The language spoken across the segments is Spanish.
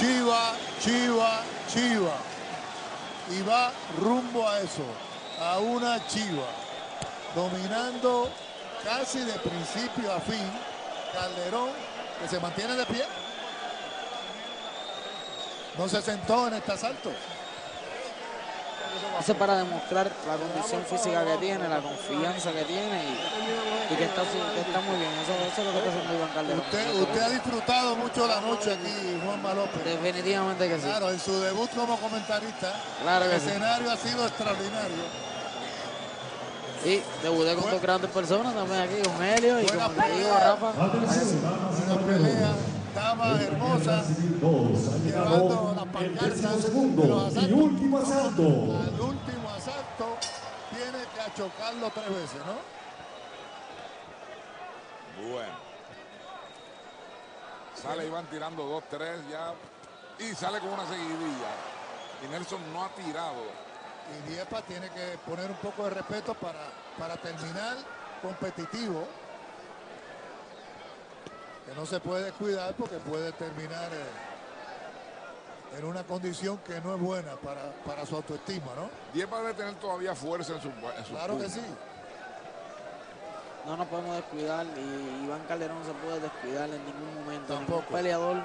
Chiva, Chiva, Chiva. Y va rumbo a eso, a una Chiva. Dominando casi de principio a fin. Calderón, que se mantiene de pie. No se sentó en este asalto. Eso es para demostrar la condición física que tiene, la confianza que tiene y que, está, que está muy bien. Eso, eso, es lo que está haciendo Iván Calderón. Usted, usted ha disfrutado mucho la noche aquí, Juanma López. Definitivamente que sí. Claro, en su debut como comentarista, Claro que el sí. escenario ha sido extraordinario. Y debuté con dos grandes personas también aquí, con Helio y Buena digo, pelea. Rafa. Una pelea, damas hermosas, llevando las pancartas de los asaltos. y último asalto. Al último asalto tiene que achocarlo tres veces, ¿no? Bueno. Sale Iván tirando dos, tres ya. Y sale con una seguidilla. Y Nelson no ha tirado. Y Diepa tiene que poner un poco de respeto para, para terminar competitivo. Que no se puede descuidar porque puede terminar eh, en una condición que no es buena para, para su autoestima, ¿no? Diepa debe tener todavía fuerza en su. En su Claro que sí. No nos podemos descuidar y Iván Calderón no se puede descuidar en ningún momento. Tampoco. Ningún peleador,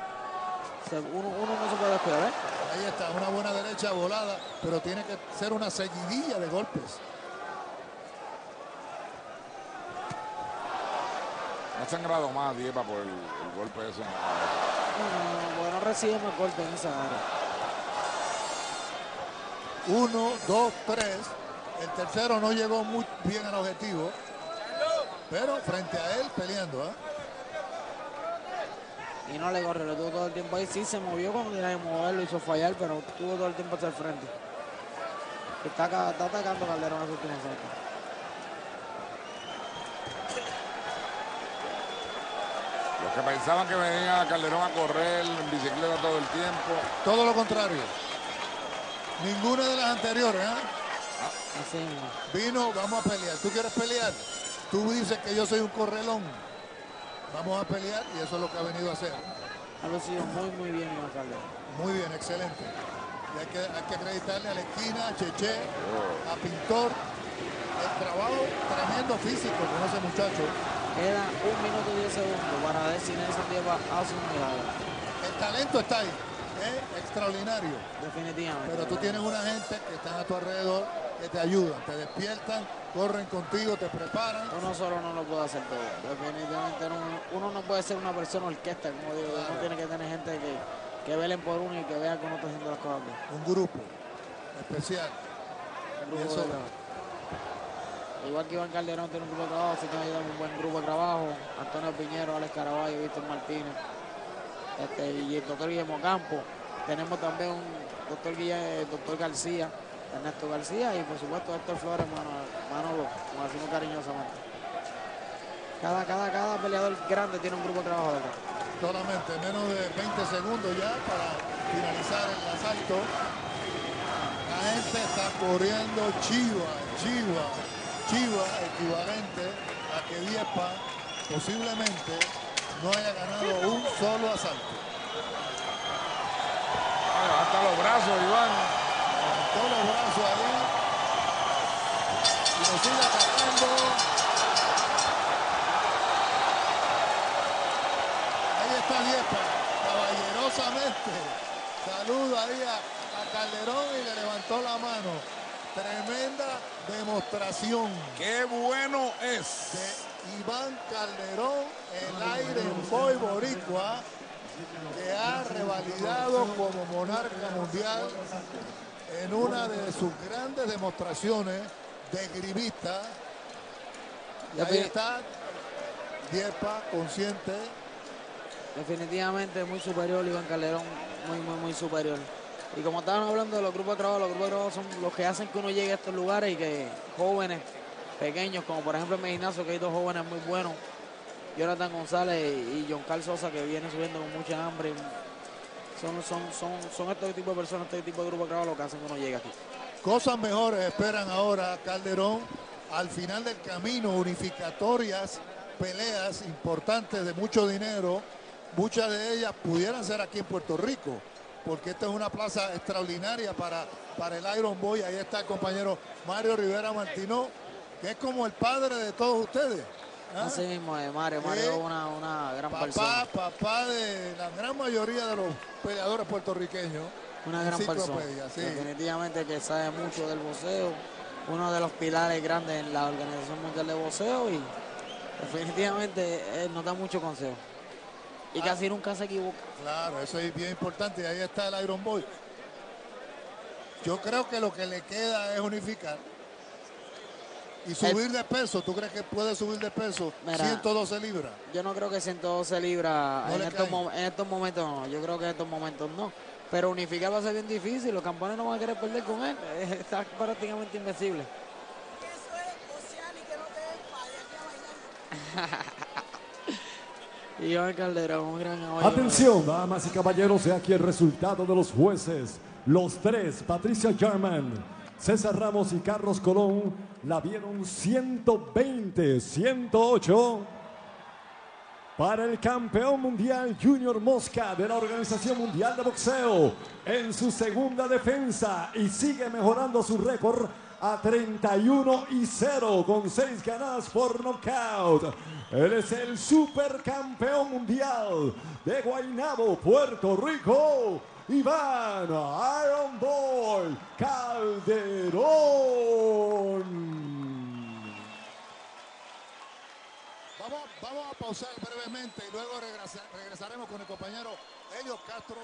se- uno, uno no se puede descuidar. ¿eh? Ahí está, una buena derecha volada, pero tiene que ser una seguidilla de golpes. No ha sangrado más Diepa por el, el golpe ese. No, no, no, porque no recibe más golpes en esa área. Uno, dos, tres. El tercero no llegó muy bien al objetivo. Pero frente a él peleando, ¿ah? Y no le corre, le tuvo todo el tiempo ahí. Sí se movió cuando tenía que moverlo, hizo fallar, pero tuvo todo el tiempo hacia el frente. Está, ca- está atacando Calderón en los últimos asaltos. Los que pensaban que venía Calderón a correr en bicicleta todo el tiempo. Todo lo contrario. Ninguna de las anteriores, ¿ah? Así mismo. Vino, vamos a pelear. ¿Tú quieres pelear? Tú dices que yo soy un correlón. Vamos a pelear y eso es lo que ha venido a hacer. Ha lucido muy, muy bien Iván Calderón. Muy bien, excelente. Y hay que, hay que acreditarle a la esquina, a Cheche, a Pintor, el trabajo tremendo físico con ese muchacho. Queda un minuto y diez segundos para ver si Nelson Dieva hace un milagro. El talento está ahí, ¿eh? extraordinario. Definitivamente. Pero tú tienes una gente que están a tu alrededor, que te ayudan, te despiertan, corren contigo, te preparan. Uno solo no lo puede hacer todo. Definitivamente no- uno no puede ser una persona orquesta, como digo. Uno tiene que tener gente que, que velen por uno y que que uno está haciendo las cosas bien. Un grupo especial. Un grupo Eso- de trabajo. Igual que Iván Calderón tiene un grupo de trabajo, así que ayudan un buen grupo de trabajo. Antonio Piñero, Alex Caraballo, Víctor Martínez este, y el doctor Guillermo Campo. Tenemos también un doctor, Guille- doctor García, Ernesto García y por supuesto Héctor Flores Manolo, como decimos cariñosamente. Cada, cada, cada peleador grande tiene un grupo de trabajo detrás. Solamente menos de 20 segundos ya para finalizar el asalto. La gente está corriendo chiva, chiva, chiva, equivalente a que Diepa posiblemente no haya ganado un solo asalto. Ah, Levanta los brazos, Iván. Todos los brazos ahí. Y lo sigue atacando. Ahí está Diepa, Saluda ahí a, a Calderón y le levantó la mano. Tremenda demostración ¡Qué bueno es! de Iván Calderón, el aire en Boy Boricua, que ha revalidado como monarca mundial en una de sus grandes demostraciones de gribista. Y ahí está Diepa, consciente. Definitivamente muy superior Iván Calderón, muy, muy, muy superior. Y como estaban hablando de los grupos de trabajo, los grupos de trabajo son los que hacen que uno llegue a estos lugares y que jóvenes, pequeños, como por ejemplo en que hay dos jóvenes muy buenos, Jonathan González y John Carl Sosa, que vienen subiendo con mucha hambre. Son, son, son, son estos tipos de personas, este tipo de grupos de trabajo los que hacen que uno llegue aquí. Cosas mejores esperan ahora Calderón al final del camino, unificatorias, peleas importantes de mucho dinero. Muchas de ellas pudieran ser aquí en Puerto Rico, porque esta es una plaza extraordinaria para, para el Iron Boy. Ahí está el compañero Mario Rivera Martino, que es como el padre de todos ustedes. ¿ah? Así mismo es, Mario. Mario es una, una gran Papá, persona. papá de la gran mayoría de los peleadores puertorriqueños. Una gran persona. Sí. Definitivamente que sabe mucho del boxeo. Uno de los pilares grandes en la Organización Mundial de Boxeo y definitivamente él nos da mucho consejo. Y casi nunca se equivoca. Claro, eso es bien importante. y Ahí está el Iron Boy. Yo creo que lo que le queda es unificar. Y subir de peso. ¿Tú crees que puede subir de peso Mira. 112 libras? Yo no creo que 112 libras No en, estos en estos momentos no. Yo creo que en estos momentos no. Pero unificar va a ser bien difícil. Los campeones no van a querer perder con él. Está prácticamente invencible. Eso es bocear y que no te den falla, aquí a bailar. Y Calderón, un gran. Atención, damas y caballeros, aquí el resultado de los jueces. Los tres, Patricia German, César Ramos y Carlos Colón, la vieron 120, 108 para el campeón mundial Junior Mosca de la Organización Mundial de Boxeo en su segunda defensa y sigue mejorando su récord a 31 y 0 con 6 ganadas por nocaut. Él es el supercampeón mundial de Guaynabo, Puerto Rico, Iván Iron Boy Calderón. Vamos, vamos a pausar brevemente y luego regresa- regresaremos con el compañero Elio Castro.